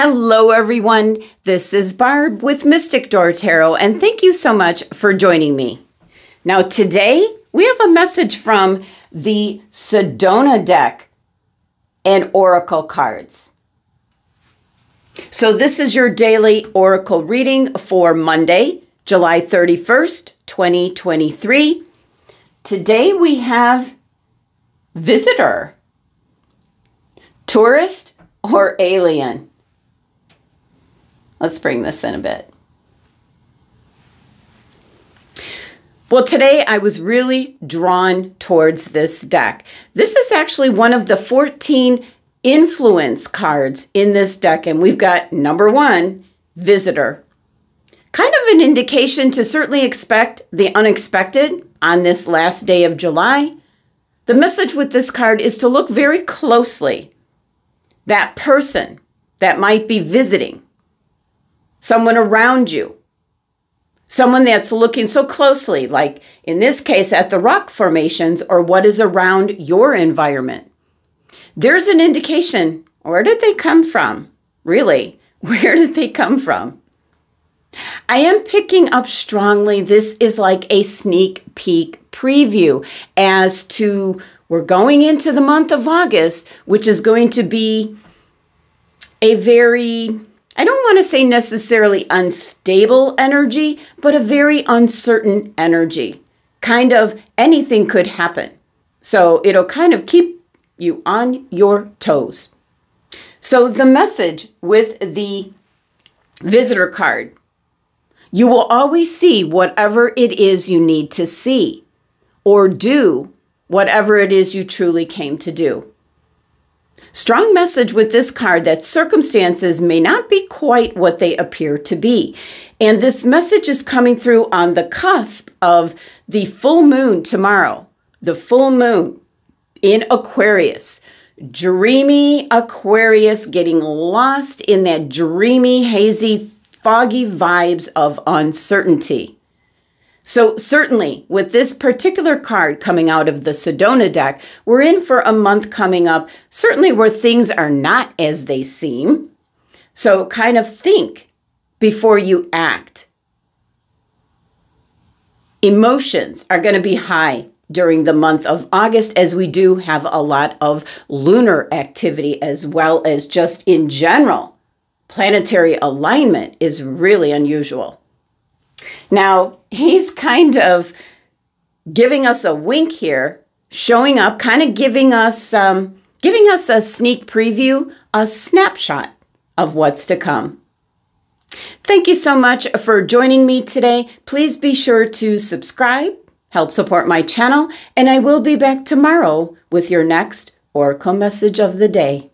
Hello, everyone. This is Barb with Mystic Door Tarot, and thank you so much for joining me. Now, today we have a message from the Sedona deck and Oracle cards. So, this is your daily Oracle reading for Monday, July 31st, 2023. Today we have visitor, tourist, or alien. Let's bring this in a bit. Well, today I was really drawn towards this deck. This is actually one of the 14 influence cards in this deck, and we've got number one, Visitor. Kind of an indication to certainly expect the unexpected on this last day of July. The message with this card is to look very closely. That person that might be visiting, someone around you, someone that's looking so closely, like in this case at the rock formations or what is around your environment. There's an indication where did they come from? Really, where did they come from? I am picking up strongly. This is like a sneak peek preview as to we're going into the month of August, which is going to be a very, I don't want to say necessarily unstable energy, but a very uncertain energy. Kind of anything could happen. So it'll kind of keep you on your toes. So the message with the visitor card you will always see whatever it is you need to see or do whatever it is you truly came to do. Strong message with this card that circumstances may not be quite what they appear to be. And this message is coming through on the cusp of the full moon tomorrow, the full moon in Aquarius. Dreamy Aquarius getting lost in that dreamy, hazy foggy vibes of uncertainty. So, certainly, with this particular card coming out of the Sedona deck, we're in for a month coming up, certainly where things are not as they seem. So, kind of think before you act. Emotions are going to be high during the month of August, as we do have a lot of lunar activity as well as just in general planetary alignment is really unusual. Now, he's kind of giving us a wink here, showing up, kind of giving us um, giving us a sneak preview, a snapshot of what's to come. Thank you so much for joining me today. Please be sure to subscribe, help support my channel, and I will be back tomorrow with your next Oracle message of the day.